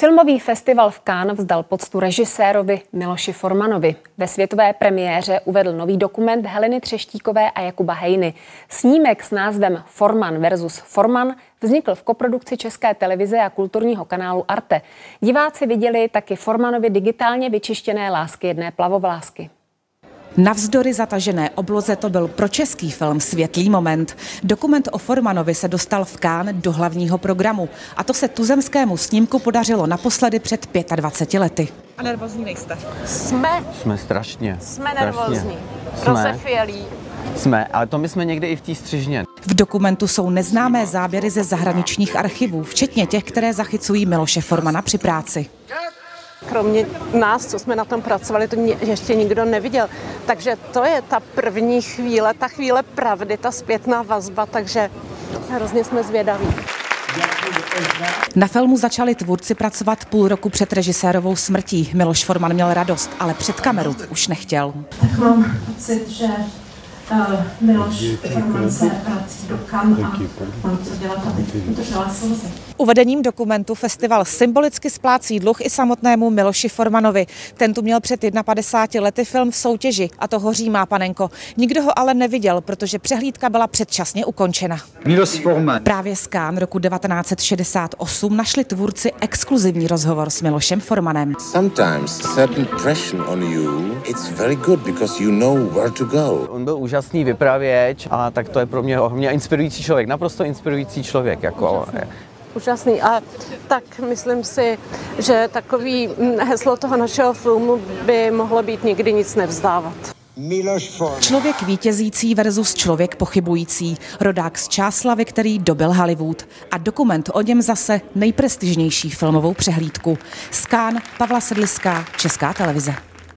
Filmový festival v Cannes vzdal poctu režisérovi Miloši Formanovi. Ve světové premiéře uvedl nový dokument Heleny Třeštíkové a Jakuba Hejny. Snímek s názvem Forman versus Forman vznikl v koprodukci České televize a kulturního kanálu Arte. Diváci viděli taky Formanovi digitálně vyčištěné lásky jedné plavovlásky. Navzdory zatažené obloze to byl pro český film světlý moment. Dokument o Formanovi se dostal v Kán do hlavního programu a to se tuzemskému snímku podařilo naposledy před 25 lety. A nervózní nejste? Jsme. Jsme strašně. Jsme nervózní. Jsme. Rozefělí. Jsme, ale to my jsme někde i v té střižně. V dokumentu jsou neznámé záběry ze zahraničních archivů, včetně těch, které zachycují Miloše Formana při práci. Kromě nás, co jsme na tom pracovali, to ještě nikdo neviděl. Takže to je ta první chvíle, ta chvíle pravdy, ta zpětná vazba, takže hrozně jsme zvědaví. Na filmu začali tvůrci pracovat půl roku před režisérovou smrtí. Miloš Forman měl radost, ale před kameru už nechtěl. Tak mám pocit, že uh, Miloš Forman se vrací do kam a mám co dělat, aby udržela slzy. Uvedením dokumentu festival symbolicky splácí dluh i samotnému Miloši Formanovi. Ten tu měl před 51 lety film v soutěži a to hoří má panenko. Nikdo ho ale neviděl, protože přehlídka byla předčasně ukončena. Milos Forman. Právě z Kán roku 1968 našli tvůrci exkluzivní rozhovor s Milošem Formanem. Sometimes certain pressure on you, it's very good because you know where to go. On byl úžasný vypravěč a tak to je pro mě ohromně inspirující člověk, naprosto inspirující člověk. Jako, Úžasný. A tak myslím si, že takový heslo toho našeho filmu by mohlo být nikdy nic nevzdávat. Člověk vítězící versus člověk pochybující. Rodák z Čáslavy, který dobil Hollywood. A dokument o něm zase nejprestižnější filmovou přehlídku. Skán Pavla Sedliská, Česká televize.